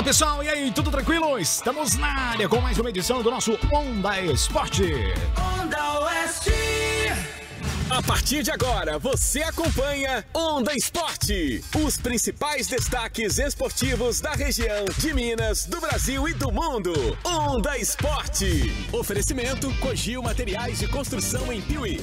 Fala pessoal, e aí, tudo tranquilo? Estamos na área com mais uma edição do nosso Onda Esporte. Onda Oeste. A partir de agora, você acompanha Onda Esporte. Os principais destaques esportivos da região, de Minas, do Brasil e do mundo. Onda Esporte. Oferecimento Cogil Materiais de Construção em Piuí.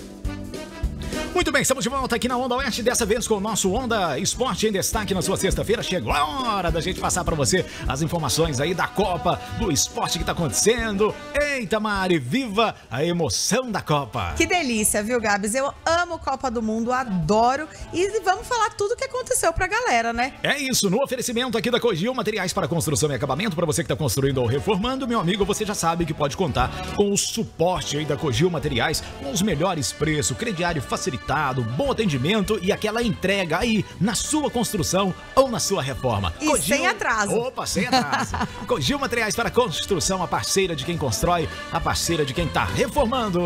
Muito bem, estamos de volta aqui na Onda Oeste, dessa vez com o nosso Onda Esporte em destaque na sua sexta-feira. Chegou a hora da gente passar para você as informações aí da Copa, do esporte que tá acontecendo. Eita, Mari, viva a emoção da Copa! Que delícia, viu, Gabs? Eu amo Copa do Mundo, adoro. E vamos falar tudo o que aconteceu pra galera, né? É isso, no oferecimento aqui da Cogil, materiais para construção e acabamento, para você que está construindo ou reformando, meu amigo, você já sabe que pode contar com o suporte aí da Cogil Materiais, com os melhores preços, crediário facilitado, bom atendimento e aquela entrega aí na sua construção ou na sua reforma. E sem atraso. Opa, sem atraso. Cogil Materiais para construção, a parceira de quem constrói, a parceira de quem tá reformando.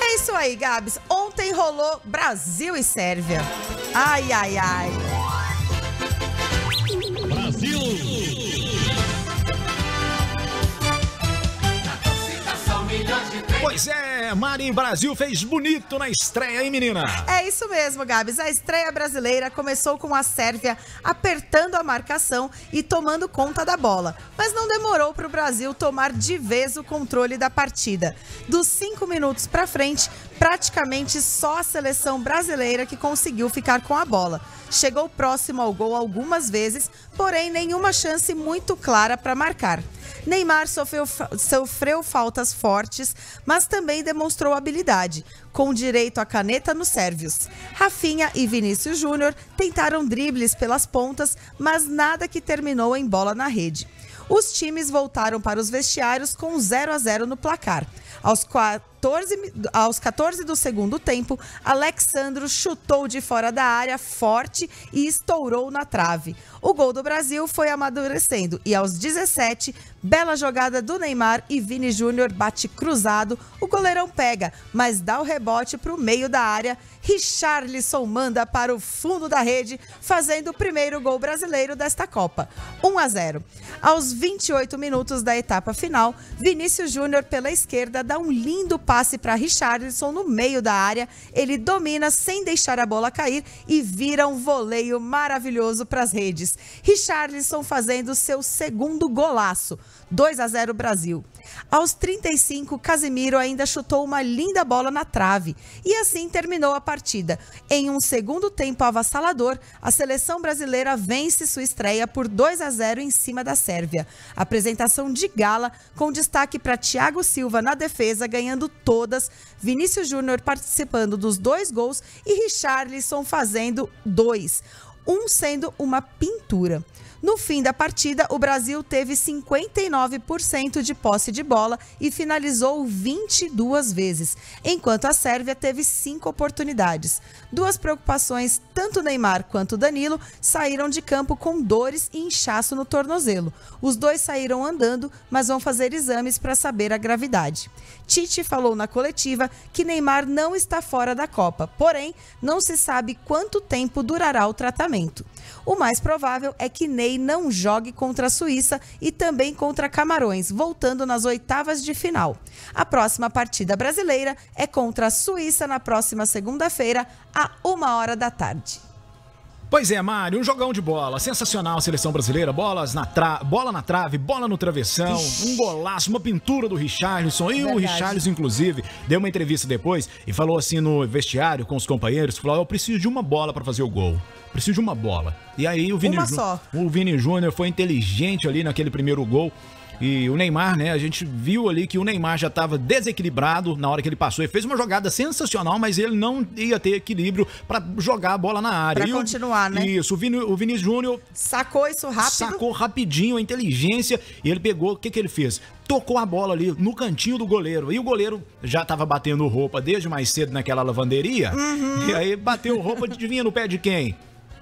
É isso aí, Gabs. Ontem rolou Brasil e Sérvia. Ai, ai, ai. Pois é, Mari Brasil fez bonito na estreia, hein, menina? É isso mesmo, Gabs. A estreia brasileira começou com a Sérvia apertando a marcação e tomando conta da bola. Mas não demorou para o Brasil tomar de vez o controle da partida. Dos cinco minutos para frente, praticamente só a seleção brasileira que conseguiu ficar com a bola. Chegou próximo ao gol algumas vezes, porém nenhuma chance muito clara para marcar. Neymar sofreu, sofreu faltas fortes, mas também demonstrou habilidade, com direito à caneta nos sérvios. Rafinha e Vinícius Júnior tentaram dribles pelas pontas, mas nada que terminou em bola na rede. Os times voltaram para os vestiários com 0 a 0 no placar. Aos 14, aos 14 do segundo tempo, Alexandro chutou de fora da área forte e estourou na trave. O gol do Brasil foi amadurecendo e aos 17, bela jogada do Neymar e Vini Júnior bate cruzado. O goleirão pega, mas dá o rebote para o meio da área. Richarlison manda para o fundo da rede, fazendo o primeiro gol brasileiro desta Copa. 1 a 0. Aos 28 minutos da etapa final, Vinícius Júnior pela esquerda dá um lindo passe para Richarlison no meio da área. Ele domina sem deixar a bola cair e vira um voleio maravilhoso para as redes. Richarlison fazendo seu segundo golaço. 2 a 0 Brasil. Aos 35, Casemiro ainda chutou uma linda bola na trave e assim terminou a partida. Em um segundo tempo avassalador, a seleção brasileira vence sua estreia por 2 a 0 em cima da Sérvia. Apresentação de gala com destaque para Thiago Silva na defesa, ganhando todas, Vinícius Júnior participando dos dois gols e Richarlison fazendo dois, um sendo uma pintura. No fim da partida, o Brasil teve 59% de posse de bola e finalizou 22 vezes, enquanto a Sérvia teve cinco oportunidades. Duas preocupações, tanto Neymar quanto Danilo saíram de campo com dores e inchaço no tornozelo. Os dois saíram andando, mas vão fazer exames para saber a gravidade. Tite falou na coletiva que Neymar não está fora da Copa, porém, não se sabe quanto tempo durará o tratamento. O mais provável é que Ney não jogue contra a Suíça e também contra Camarões, voltando nas oitavas de final. A próxima partida brasileira é contra a Suíça na próxima segunda-feira, a uma hora da tarde. Pois é, Mário, um jogão de bola. Sensacional, seleção brasileira. Bolas na tra... Bola na trave, bola no travessão, um golaço, uma pintura do Richarlison. E o. Richarlison, inclusive, deu uma entrevista depois e falou assim no vestiário com os companheiros: falou, eu preciso de uma bola para fazer o gol. Preciso de uma bola. E aí o Vini, Uma Jú- só. o Vini Júnior foi inteligente ali naquele primeiro gol. E o Neymar, né? A gente viu ali que o Neymar já estava desequilibrado na hora que ele passou. Ele fez uma jogada sensacional, mas ele não ia ter equilíbrio para jogar a bola na área. Pra E o- continuar, né? Isso. O Vini, o Vini Júnior Sacou isso rápido? sacou rapidinho a inteligência e ele pegou. O que, que ele fez? Tocou a bola ali no cantinho do goleiro. E o goleiro já tava batendo roupa desde mais cedo naquela lavanderia. Uhum. E aí bateu roupa, adivinha no pé de quem?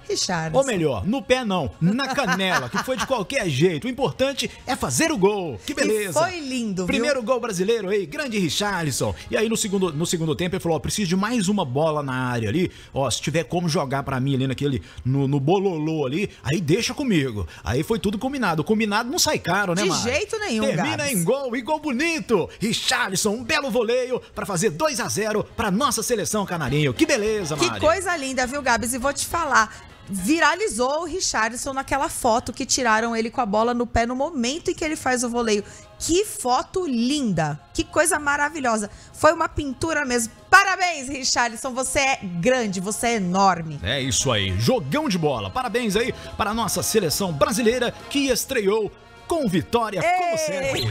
Richard. Ou melhor, no pé não, na canela, que foi de qualquer jeito. O importante é fazer o gol. Que beleza. E foi lindo, viu? Primeiro gol brasileiro aí, grande Richarlison. E aí no segundo, no segundo tempo ele falou, ó, preciso de mais uma bola na área ali. Ó, se tiver como jogar para mim ali naquele, no, no bololô ali, aí deixa comigo. Aí foi tudo combinado. Combinado não sai caro, né, De Mari? jeito nenhum, Termina Gabs. em gol e gol bonito. Richarlison, um belo voleio para fazer 2 a 0 para nossa seleção canarinho. Que beleza, Mari. Que coisa linda, viu, Gabs? E vou te falar. Viralizou o Richardson naquela foto que tiraram ele com a bola no pé no momento em que ele faz o voleio. Que foto linda! Que coisa maravilhosa! Foi uma pintura mesmo. Parabéns, Richardson! Você é grande, você é enorme. É isso aí, jogão de bola. Parabéns aí para a nossa seleção brasileira que estreou com vitória, como sempre.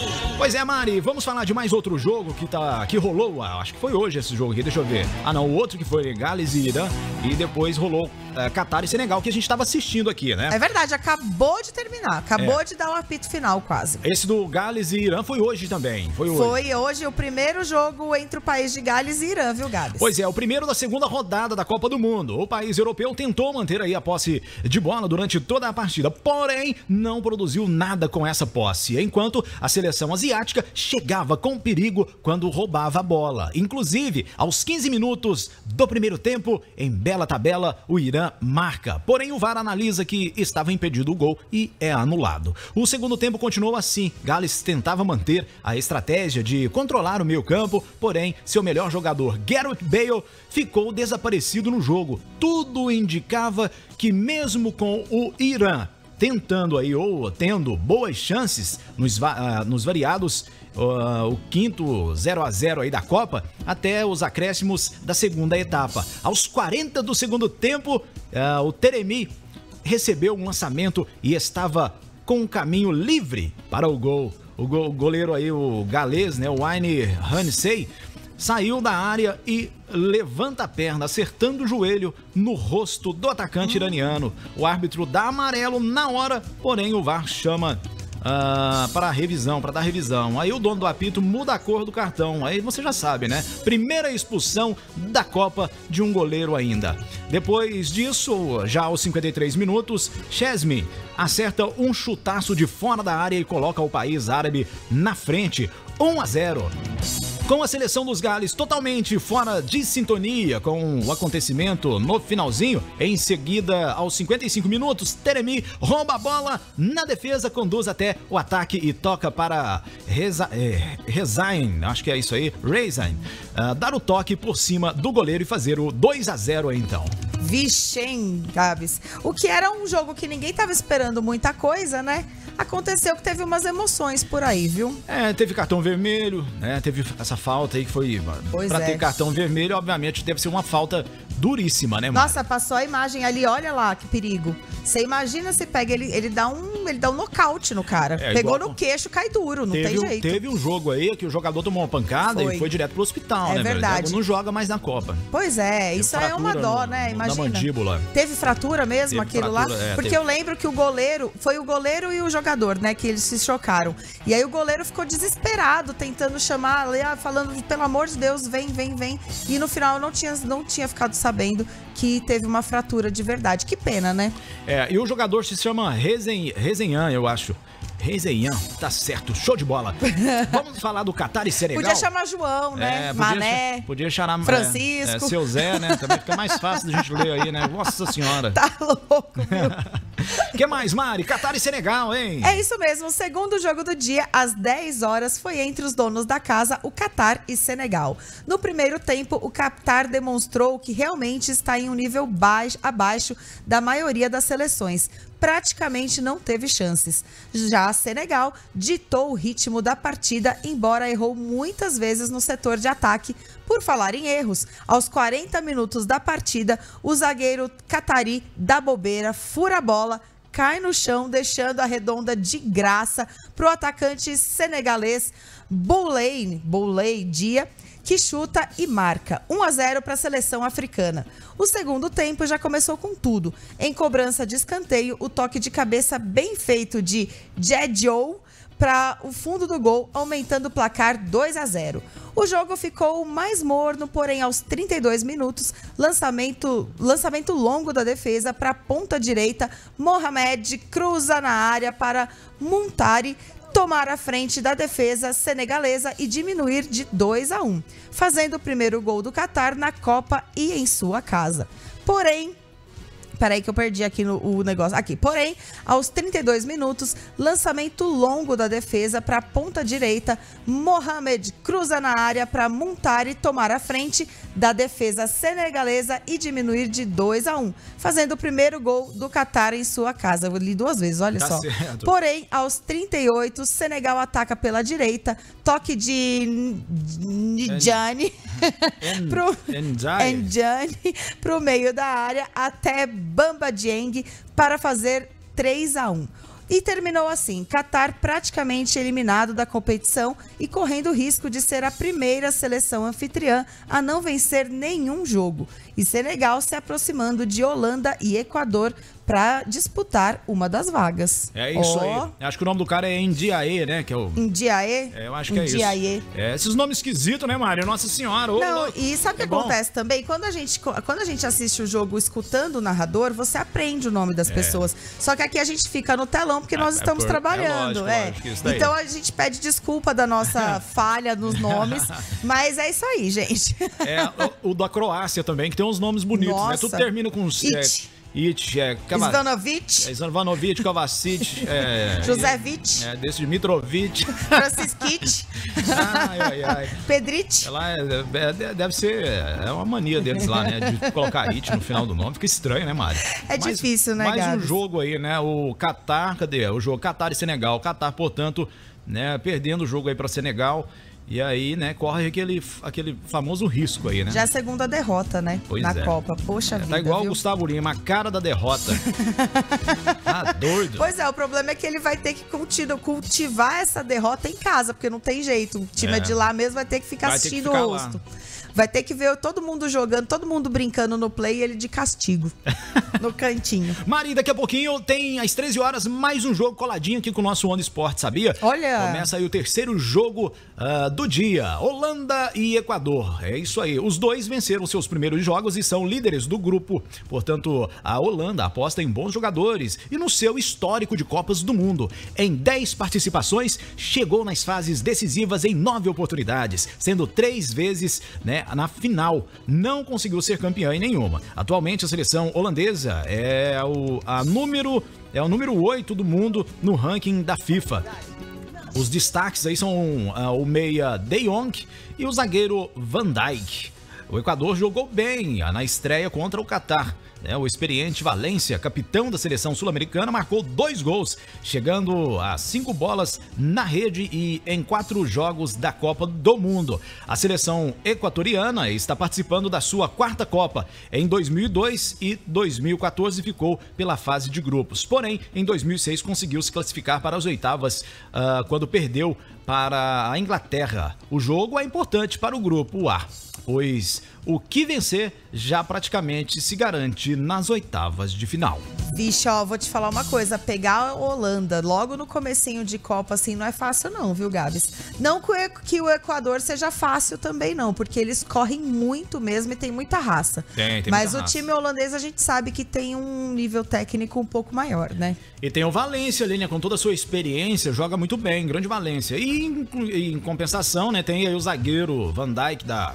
Pois é, Mari, vamos falar de mais outro jogo que tá que rolou, ah, acho que foi hoje esse jogo aqui, deixa eu ver. Ah, não, o outro que foi Gales e Irã e depois rolou eh, Catar e Senegal que a gente tava assistindo aqui, né? É verdade, acabou de terminar. Acabou É. de dar o apito final, quase. Esse do Gales e Irã foi hoje também, foi hoje. Foi hoje o primeiro jogo entre o país de Gales e Irã, viu, Gabs? Pois é, o primeiro da segunda rodada da Copa do Mundo. O país europeu tentou manter aí a posse de bola durante toda a partida, porém não produziu nada com essa posse, enquanto a seleção asiática chegava com perigo quando roubava a bola. Inclusive, aos 15 minutos do primeiro tempo, em bela tabela, o Irã marca. Porém, o VAR analisa que estava impedido o gol e é anulado. O segundo tempo continuou assim. Gales tentava manter a estratégia de controlar o meio-campo, porém, seu melhor jogador, Gareth Bale, ficou desaparecido no jogo. Tudo indicava que mesmo com o Irã tentando aí ou tendo boas chances nos, ah, nos variados ah, o quinto 0 a 0 aí da Copa até os acréscimos da segunda etapa. Aos 40 do segundo tempo, ah, o Teremi recebeu um lançamento e estava com um caminho livre para o gol. O, go- o goleiro aí, o galês, né, o Wayne Hansey, saiu da área e levanta a perna, acertando o joelho no rosto do atacante iraniano. O árbitro dá amarelo na hora, porém o VAR chama ah, para revisão, para dar revisão. Aí o dono do apito muda a cor do cartão. Aí você já sabe, né? Primeira expulsão da Copa de um goleiro ainda. Depois disso, já aos 53 minutos, Chesney acerta um chutaço de fora da área e coloca o país árabe na frente, 1 a 0. Com a seleção dos Gales totalmente fora de sintonia com o acontecimento no finalzinho, em seguida, aos 55 minutos, Teremi rouba a bola na defesa, conduz até o ataque e toca para é, Rezain, acho que é isso aí, Rezain, ah, dar o toque por cima do goleiro e fazer o 2 a 0 aí, então. Vixe, hein, Gabs? O que era um jogo que ninguém tava esperando muita coisa, né? Aconteceu que teve umas emoções por aí, viu? É, teve cartão vermelho, né? Teve essa falta aí que foi. Pois pra é. ter cartão vermelho, obviamente, deve ser uma falta duríssima, né, Mari? Nossa, passou a imagem ali, olha lá que perigo. Você imagina se pega ele, ele dá um, ele dá um nocaute no cara. É, Pegou igual- no queixo, cai duro, não teve, tem jeito. teve um jogo aí que o jogador tomou uma pancada Foi. e foi direto pro hospital, É né, velho? verdade. Não joga mais na Copa. Pois é, isso aí é uma dó, no- né? na Imagina. mandíbula. Teve fratura mesmo Teve aquilo fratura, lá? é, Porque teve. eu lembro que o goleiro, foi o goleiro e o jogador, né? Que eles se chocaram. E aí o goleiro ficou desesperado, tentando chamar, ah, falando, pelo amor de Deus, vem, vem, vem. E no final não tinha, não tinha ficado sabendo que teve uma fratura de verdade. Que pena, né? É, e o jogador se chama Rezen, Rezenhan, eu acho. Rezenhan, tá certo, show de bola. Vamos falar do Catar e Senegal. Podia chamar João, né? É, podia, Mané. Podia chamar é, Francisco. É, seu Zé, né? Também fica mais fácil da gente ler aí, né? Nossa senhora. Tá louco, viu? que mais, Mari? Catar e Senegal, hein? É isso mesmo. O segundo jogo do dia, às 10 horas, foi entre os donos da casa, o Catar e Senegal. No primeiro tempo, o Catar demonstrou que realmente está em um nível baixo, abaixo da maioria das seleções. Praticamente não teve chances. Já Senegal ditou o ritmo da partida, embora errou muitas vezes no setor de ataque. Por falar em erros, aos 40 minutos da partida, o zagueiro catari dá bobeira, fura a bola, cai no chão, deixando a redonda de graça para o atacante senegalês Boulay, Boulay Dia, que chuta e marca 1 a 0 para a seleção africana. O segundo tempo já começou com tudo. Em cobrança de escanteio, o toque de cabeça bem feito de Jedio para o fundo do gol, aumentando o placar 2 a 0. O jogo ficou mais morno, porém aos 32 minutos, lançamento, lançamento longo da defesa para a ponta direita, Mohamed cruza na área para Montari tomar a frente da defesa senegalesa e diminuir de 2 a 1, fazendo o primeiro gol do Catar na Copa e em sua casa. Porém, Peraí que eu perdi aqui no, o negócio. Aqui. Porém, aos 32 minutos, lançamento longo da defesa para a ponta direita. Mohamed cruza na área para Montari tomar a frente da defesa senegalesa e diminuir de 2 a 1, fazendo o primeiro gol do Qatar em sua casa. Eu li duas vezes, olha tá só. Certo. Porém, aos 38, Senegal ataca pela direita. Toque de Njani para o meio da área até Bamba Dieng para fazer 3 a 1. E terminou assim: Qatar praticamente eliminado da competição e correndo o risco de ser a primeira seleção anfitriã a não vencer nenhum jogo. E Senegal se aproximando de Holanda e Equador para disputar uma das vagas. É isso oh. aí. Acho que o nome do cara é Indiaê, né? Que é o... Indiaê? É, eu acho que é isso. É, esses nomes esquisitos, né, Mário? Nossa Senhora. Oh, Não, e sabe o é que acontece também? Quando a, gente, quando a gente assiste o jogo escutando o narrador, você aprende o nome das é. pessoas. Só que aqui a gente fica no telão porque é, nós é estamos por... trabalhando. É, lógico, lógico, então a gente pede desculpa da nossa falha nos nomes, mas é isso aí, gente. É, o, o da Croácia também, que tem uns nomes bonitos, Nossa. né? Tudo termina com... It. It, é, Kava... Ivanovic. É, Ivanovic, Kovacic. É, Josevic. É, desse de Mitrovic. Francisquit. ai, ai, ai. Pedrite. Lá é, é, deve ser, é uma mania deles lá, né? De colocar it no final do nome. Fica estranho, né, Mari? É mas, difícil, né, Mais Gabs? um jogo aí, né? O Qatar, cadê? O jogo Qatar e Senegal. Qatar, portanto, né, perdendo o jogo aí para Senegal. E aí, né, corre aquele, aquele famoso risco aí, né? Já é a segunda derrota, né? Pois na é. Copa. Poxa é, vida. Tá igual viu? o Gustavo Lima, a cara da derrota. tá doido. Pois é, o problema é que ele vai ter que cultivar essa derrota em casa, porque não tem jeito. O time é. de lá mesmo vai ter que ficar vai assistindo o rosto. Lá. Vai ter que ver todo mundo jogando, todo mundo brincando no play e ele de castigo. no cantinho. Mari, daqui a pouquinho tem às 13 horas mais um jogo coladinho aqui com o nosso One Sport, sabia? Olha. Começa aí o terceiro jogo uh, do dia: Holanda e Equador. É isso aí. Os dois venceram seus primeiros jogos e são líderes do grupo. Portanto, a Holanda aposta em bons jogadores e no seu histórico de Copas do Mundo. Em 10 participações, chegou nas fases decisivas em nove oportunidades, sendo três vezes né, na final. Não conseguiu ser campeã em nenhuma. Atualmente a seleção holandesa é o, a número, é o número 8 do mundo no ranking da FIFA. Os destaques aí são uh, o meia De Jong e o zagueiro Van Dijk. O Equador jogou bem na estreia contra o Catar. É, o experiente Valência, capitão da seleção sul-americana, marcou dois gols, chegando a cinco bolas na rede e em quatro jogos da Copa do Mundo. A seleção equatoriana está participando da sua quarta Copa. Em 2002 e 2014 ficou pela fase de grupos. Porém, em 2006 conseguiu se classificar para as oitavas uh, quando perdeu para a Inglaterra. O jogo é importante para o grupo A pois o que vencer já praticamente se garante nas oitavas de final. Vixe, ó, vou te falar uma coisa, pegar a Holanda logo no comecinho de Copa assim não é fácil não, viu, Gabs? Não que o Equador seja fácil também não, porque eles correm muito mesmo e tem muita raça. Tem, tem Mas o raça. time holandês a gente sabe que tem um nível técnico um pouco maior, né? E tem o Valência ali, né, com toda a sua experiência, joga muito bem, grande Valência. E em, em compensação, né, tem aí o zagueiro Van Dijk da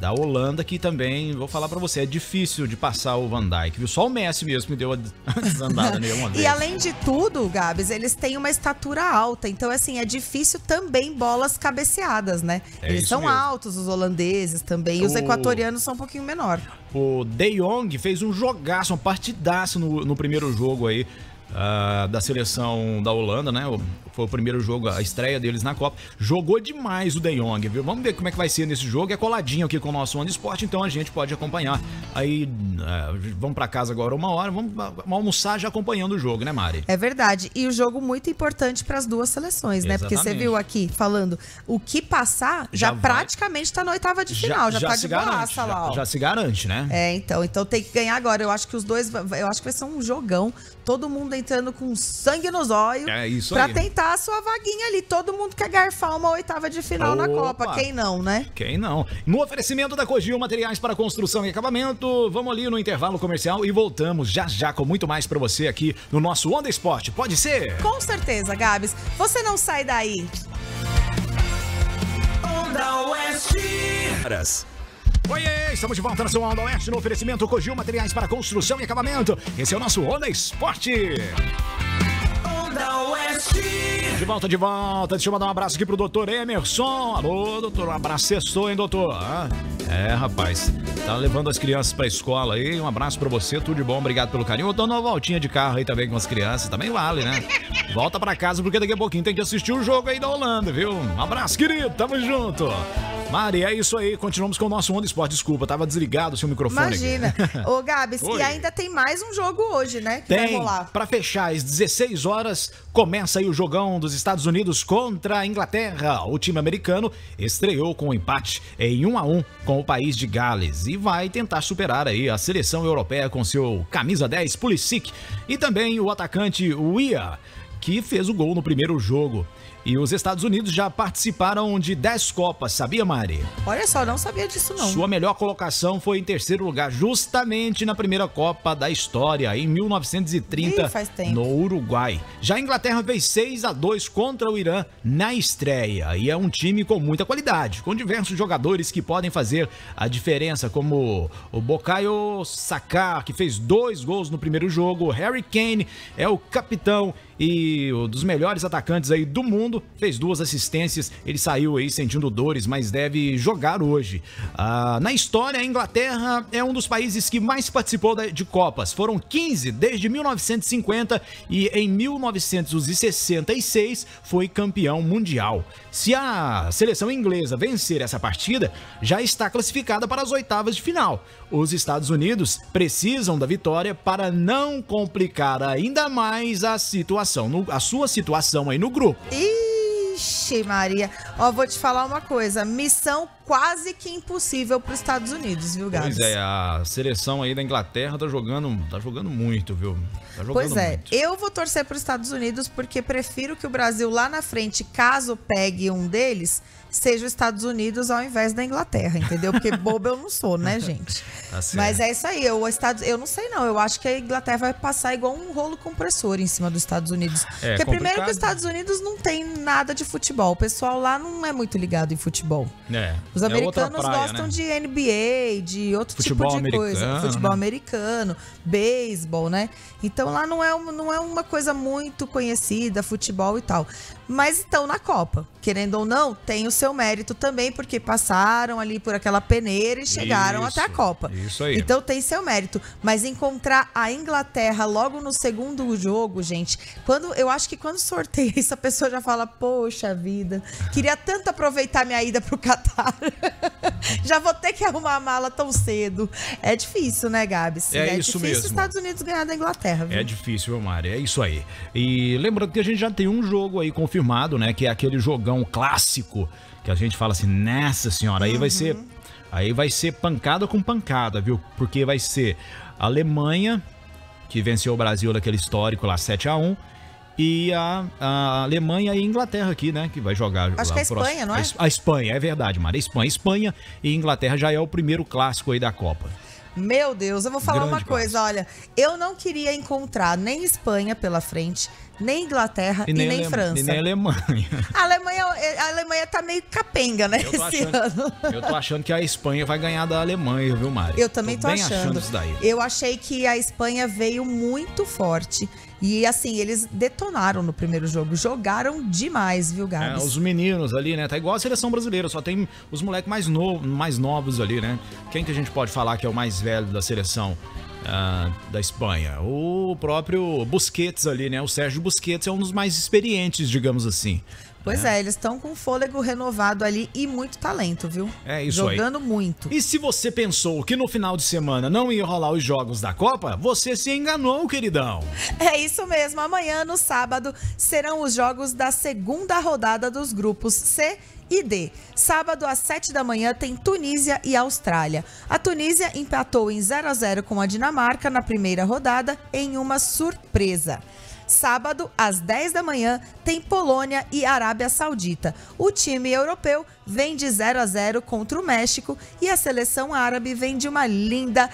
da Holanda, que também, vou falar para você, é difícil de passar o Van Dijk, viu? Só o Messi mesmo me deu a desandada nele uma vez. E além de tudo, Gabs, eles têm uma estatura alta, então assim, é difícil também bolas cabeceadas, né? É eles são mesmo. altos, os holandeses também, e os equatorianos são um pouquinho menor. O De Jong fez um jogaço, um partidaço no, no primeiro jogo aí uh, da seleção da Holanda, né? Foi o primeiro jogo, a estreia deles na Copa. Jogou demais o De Jong, viu? Vamos ver como é que vai ser nesse jogo. É coladinho aqui com o nosso One Sport, então a gente pode acompanhar. Aí uh, vamos para casa agora uma hora, vamos, vamos, almoçar já acompanhando o jogo, né, Mari? É verdade. E o jogo muito importante para as duas seleções, né? Porque você viu aqui falando, o que passar já, já praticamente está na oitava de final, já, já, já tá de garante, lá, ó. Já, já se garante, né? É, então, então tem que ganhar agora. Eu acho que os dois, eu acho que vai ser um jogão. Todo mundo entrando com sangue nos olhos. É isso pra aí. tentar a sua vaguinha ali. Todo mundo quer garfar uma oitava de final na Opa. Copa. Quem não, né? Quem não? No oferecimento da Cogil Materiais para Construção e Acabamento, vamos ali no intervalo comercial e voltamos já já com muito mais para você aqui no nosso Onda Esporte. Pode ser? Com certeza, Gabs. Você não sai daí. Onda Oeste. Oiê, estamos de volta na sua Onda Oeste no oferecimento Cogil Materiais para Construção e Acabamento. Esse é o nosso Onda Esporte. Onda Oeste. De volta, de volta. Deixa eu mandar um abraço aqui pro doutor Emerson. Alô, doutor. Um abraço, sextou, hein, doutor? Ah, é, rapaz. Tá levando as crianças pra escola aí. Um abraço pra você, tudo de bom. Obrigado pelo carinho. Eu tô numa voltinha de carro aí também com as crianças. Também vale, né? Volta pra casa porque daqui a pouquinho tem que assistir o jogo aí da Holanda, viu? Um abraço, querido. Tamo junto. Mari, é isso aí. Continuamos com o nosso Onda Esporte. Desculpa, tava desligado o seu microfone aqui. Imagina. Ô, Gabs, Oi. e ainda tem mais um jogo hoje, né? Que vai Tem. rolar. Pra fechar, às 16 horas, começa aí o jogão dos Estados Unidos contra a Inglaterra. O time americano estreou com um empate em 1 a 1 com o país de Gales e vai tentar superar aí a seleção europeia com seu camisa 10 Pulisic e também o atacante Weah, que fez o gol no primeiro jogo. E os Estados Unidos já participaram de 10 Copas, sabia, Mari? Olha só, não sabia disso, não. Sua melhor colocação foi em terceiro lugar, justamente na primeira Copa da história, em 1930, Ih, no Uruguai. Já a Inglaterra fez 6 a 2 contra o Irã na estreia, e é um time com muita qualidade, com diversos jogadores que podem fazer a diferença, como o Bocaio Saka, que fez dois gols no primeiro jogo, Harry Kane é o capitão e um dos melhores atacantes aí do mundo, fez duas assistências, ele saiu aí sentindo dores, mas deve jogar hoje. Ah, na história, a Inglaterra é um dos países que mais participou de Copas, foram 15 desde 1950 e em 1966 foi campeão mundial. Se a seleção inglesa vencer essa partida, já está classificada para as oitavas de final. Os Estados Unidos precisam da vitória para não complicar ainda mais a situação, no- a sua situação aí no grupo. Ixi, Maria. Ó, vou te falar uma coisa. Missão quase que impossível para os Estados Unidos, viu, Gabs? Pois é, a seleção aí da Inglaterra tá jogando, tá jogando muito, viu? Tá jogando Pois é, muito. eu vou torcer para os Estados Unidos porque prefiro que o Brasil lá na frente, caso pegue um deles, seja os Estados Unidos ao invés da Inglaterra, entendeu? Porque bobo eu não sou, né, gente? Certo. Mas é isso aí, eu, Estados, eu não sei não, eu acho que a Inglaterra vai passar igual um rolo compressor em cima dos Estados Unidos. É, porque primeiro que complicado. os Estados Unidos não tem nada de futebol, o pessoal lá não é muito ligado em futebol. É, Os é americanos praia, gostam né? de NBA, de outro Futebol tipo de coisa. americano, Futebol né? americano, beisebol, né? Então lá não é, não é uma coisa muito conhecida, futebol e tal. Mas estão na Copa. Querendo ou não, tem o seu mérito também, porque passaram ali por aquela peneira e chegaram Isso, até a Copa. isso aí. Então tem seu mérito. Mas encontrar a Inglaterra logo no segundo jogo, gente, quando eu acho que quando sorteia isso, a pessoa já fala, poxa vida, queria tanto aproveitar minha ida pro Catar. já vou ter que arrumar a mala tão cedo. É difícil, né, Gabs? É isso difícil mesmo. os Estados Unidos ganhar da Inglaterra, viu? É difícil, Mari? É isso aí. E lembrando que a gente já tem um jogo aí confirmado, né? Que é aquele jogão clássico que a gente fala assim, nessa senhora, aí vai ser. Aí vai ser pancada com pancada, viu? Porque vai ser Alemanha, que venceu o Brasil naquele histórico lá 7 a 1 e a, a Alemanha e Inglaterra aqui, né? Que vai jogar. Acho que é a próximo- Espanha, não é? A Es- A Espanha, é verdade, Mari. Espanha, Espanha e Inglaterra já é o primeiro clássico aí da Copa. Meu Deus, eu vou falar Grande uma coisa, olha, eu não queria encontrar nem Espanha pela frente, nem Inglaterra e nem, Ale- França. E nem Alemanha. A Alemanha, a Alemanha tá meio capenga, né, Eu tô, esse achando, ano. eu tô achando que a Espanha vai ganhar da Alemanha, viu, Mari? Eu também tô, bem achando. isso daí. Eu achei que a Espanha veio muito forte. E assim, eles detonaram no primeiro jogo. Jogaram demais, viu, É, Gabs? os meninos ali, né? Tá igual a seleção brasileira, só tem os moleques mais, novo, mais novos ali, né? Quem que a gente pode falar que é o mais velho da seleção ah, da Espanha? O próprio Busquets ali, né? O Sérgio Busquets é um dos mais experientes, digamos assim. Pois é, eles estão com fôlego renovado ali e muito talento, viu? É isso aí. Jogando muito. E se você pensou que no final de semana não ia rolar os jogos da Copa, você se enganou, queridão. É isso mesmo. Amanhã, no sábado, serão os jogos da segunda rodada dos grupos C e D. Sábado, às 7 da manhã, tem Tunísia e Austrália. A Tunísia empatou em 0 a 0 com a Dinamarca na primeira rodada em uma surpresa. Sábado, às 10 da manhã, tem Polônia e Arábia Saudita. O time europeu vem de 0 a 0 contra o México e a seleção árabe vem de uma linda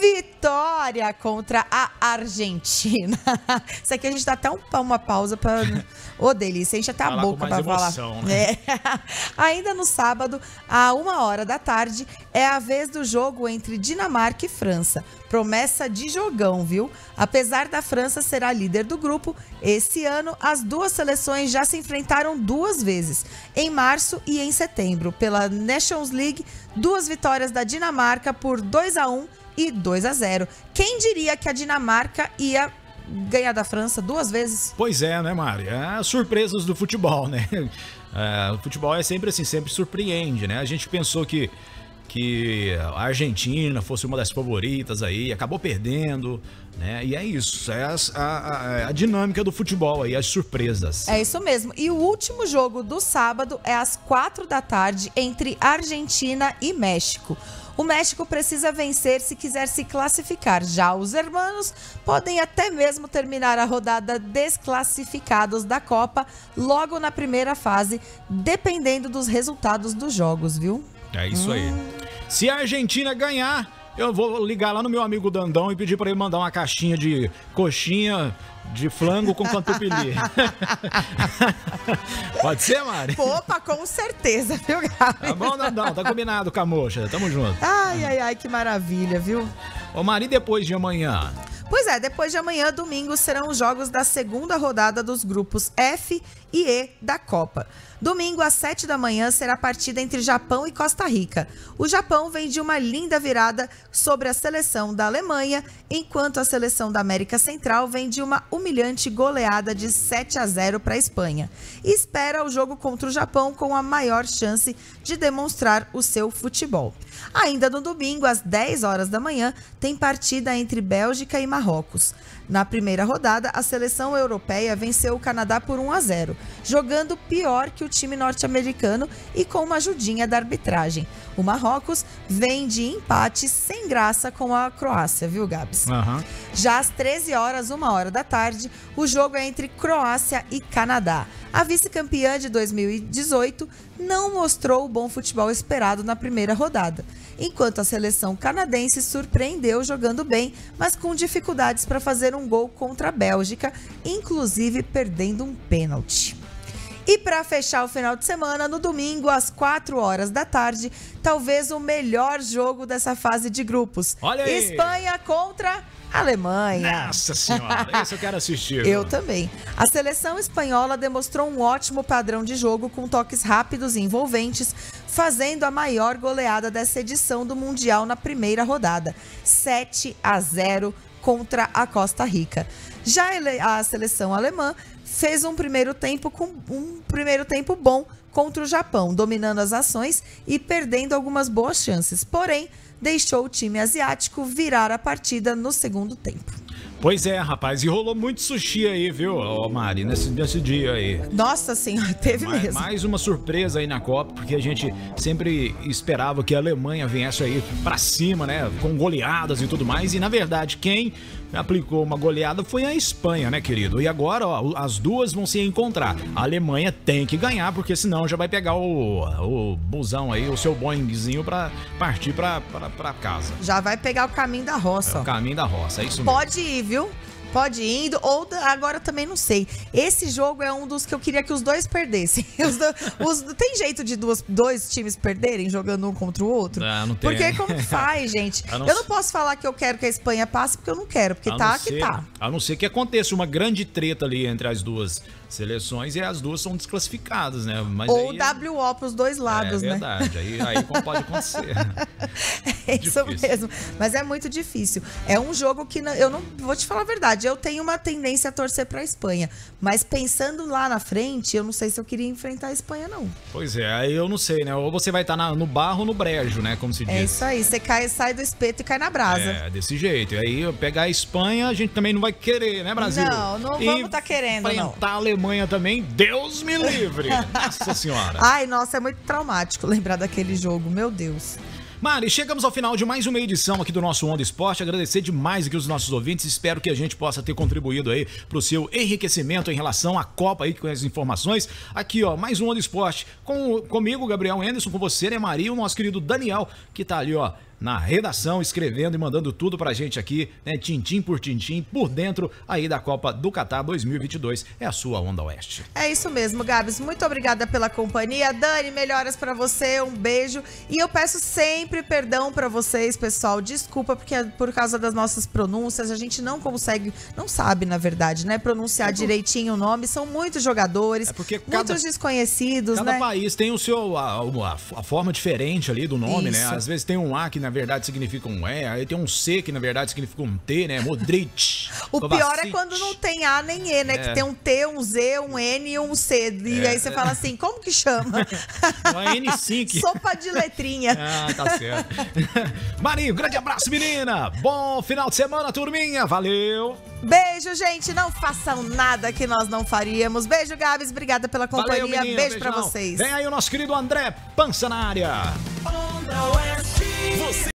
vitória contra a Argentina. Isso aqui a gente dá até um- uma pausa para. Ô, delícia, enche até a Falar boca para falar. né? É. Ainda no sábado, a uma hora da tarde, é a vez do jogo entre Dinamarca e França. Promessa de jogão, viu? Apesar da França ser a líder do grupo, esse ano as duas seleções já se enfrentaram duas vezes, em março e em setembro, pela Nations League, duas vitórias da Dinamarca por 2 a 1 e 2 a 0. Quem diria que a Dinamarca ia ganhar da França duas vezes? Pois é, né, Mari? É as surpresas do futebol, né? É, o futebol é sempre assim, sempre surpreende, né? A gente pensou que, que a Argentina fosse uma das favoritas aí, acabou perdendo, né? E é isso, é a, a- a dinâmica do futebol aí, as surpresas. É isso mesmo. E o último jogo do sábado é às quatro da tarde entre Argentina e México. O México precisa vencer se quiser se classificar. Já os hermanos podem até mesmo terminar a rodada desclassificados da Copa logo na primeira fase, dependendo dos resultados dos jogos, viu? É isso aí. Se a Argentina ganhar, eu vou ligar lá no meu amigo Dandão e pedir pra ele mandar uma caixinha de coxinha de flango com cantupili. Pode ser, Mari? Opa, com certeza, viu, Tá Gabi? bom, Dandão? Tá combinado com a mocha. Tamo junto. Ai, ai, ai, que maravilha, viu? Ô, Mari, depois de amanhã? Pois é, depois de amanhã, domingo, serão os jogos da segunda rodada dos grupos F e E da Copa. Domingo, às 7 da manhã, será a partida entre Japão e Costa Rica. O Japão vem de uma linda virada sobre a seleção da Alemanha, enquanto a seleção da América Central vem de uma humilhante goleada de 7 a 0 para a Espanha. E espera o jogo contra o Japão com a maior chance de demonstrar o seu futebol. Ainda no domingo, às 10 horas da manhã, tem partida entre Bélgica e Marrocos. Na primeira rodada, a seleção europeia venceu o Canadá por 1 a 0, jogando pior que o time norte-americano e com uma ajudinha da arbitragem. O Marrocos vem de empate sem graça com a Croácia, viu, Gabs? Aham. Já às 13 horas, uma hora da tarde, o jogo é entre Croácia e Canadá. A vice-campeã de 2018 não mostrou o bom futebol esperado na primeira rodada, enquanto a seleção canadense surpreendeu jogando bem, mas com dificuldades para fazer um gol contra a Bélgica, inclusive perdendo um pênalti. E para fechar o final de semana, no domingo, às 4 horas da tarde, talvez o melhor jogo dessa fase de grupos. Olha aí! Espanha contra Alemanha. Nossa senhora, esse eu quero assistir. Eu também. A seleção espanhola demonstrou um ótimo padrão de jogo com toques rápidos e envolventes, fazendo a maior goleada dessa edição do Mundial na primeira rodada, 7 a 0 contra a Costa Rica. Já a seleção alemã fez um primeiro tempo com um primeiro tempo bom contra o Japão, dominando as ações e perdendo algumas boas chances. Porém, deixou o time asiático virar a partida no segundo tempo. Pois é, rapaz, e rolou muito sushi aí, viu, ô, Mari, nesse, nesse dia aí. Nossa senhora, teve Mais, mesmo. mais uma surpresa aí na Copa, porque a gente sempre esperava que a Alemanha viesse aí pra cima, né? Com goleadas e tudo mais. E na verdade, quem aplicou uma goleada foi a Espanha, né, querido? E agora, ó, as duas vão se encontrar. A Alemanha tem que ganhar, porque senão já vai pegar o, o busão aí, o seu Boeingzinho pra partir pra, pra, pra casa. Já vai pegar o caminho da roça. É o caminho da roça, é isso mesmo. Pode ir, viu? Pode ir indo, ou agora também não sei. Esse jogo é um dos que eu queria que os dois perdessem. Os do- os- tem jeito de duas, dois times perderem jogando um contra o outro? Não, não tem. Porque como que faz, gente? Eu não ser- pois falar que eu quero que a Espanha passe, porque eu não quero, porque A tá não que ser- tá. A não ser que aconteça uma grande treta ali entre as duas seleções e as duas são desclassificadas, né? Mas Ou aí, WO pros dois lados, é né? verdade. Aí, aí como pode acontecer. É isso Difícil. mesmo. Mas é muito difícil. É um jogo que não- eu não vou te falar a verdade. eu tenho uma tendência a torcer pra Espanha. Mas pensando lá na frente, eu não sei se eu queria enfrentar a Espanha, não. Pois é, aí eu não sei, né? Ou você vai estar no barro ou no brejo, né? Como se diz. É isso aí, você cai, sai do espeto e cai na brasa. É, desse jeito. E aí, pegar a Espanha, a gente também não vai querer, né, Brasil? Não, não vamos tá querendo, não. A Alemanha também, Deus me livre. Nossa senhora. Ai, nossa, é muito traumático lembrar daquele jogo, meu Deus. Mari, chegamos ao final de mais uma edição aqui do nosso Onda Esporte. Agradecer demais aqui os nossos ouvintes. Espero que a gente possa ter contribuído aí pro seu enriquecimento em relação à Copa aí com as informações. Aqui, ó, mais um Onda Esporte com, comigo, Gabriel Anderson, com você, né, Maria, e o nosso querido Daniel, que tá ali, ó, na redação, escrevendo e mandando tudo pra gente aqui, né, tintim por tintim, por dentro aí da Copa do Catar 2022. É a sua Onda Oeste. É isso mesmo, Gabs. Muito obrigada pela companhia. Dani, melhoras pra você, um beijo. E eu peço sempre perdão pra vocês, pessoal. Desculpa, porque é por causa das nossas pronúncias, a gente não consegue, não sabe, na verdade, né, pronunciar direitinho o nome. São muitos jogadores, É porque cada- muitos desconhecidos, Cada né? país tem o seu a, a- a forma diferente ali do nome, né? Isso. Às vezes tem um A que na verdade significa um E, aí tem um C que na verdade significa um T, né? Modric. O pior é Kovacic. quando não tem A nem E, né? É. Que tem um T, um Z, um N e um C. E É. aí você fala assim, como que chama? Uma N5. Sopa de letrinha. Ah, tá certo. Marinho, grande abraço, menina. Bom final de semana, turminha. Valeu. Beijo, gente. Não façam nada que nós não faríamos. Beijo, Gabs. Obrigada pela companhia. Valeu, menina. Beijo pra Beijão. vocês. Vem aí o nosso querido André Pança na área. Onda Oeste. Você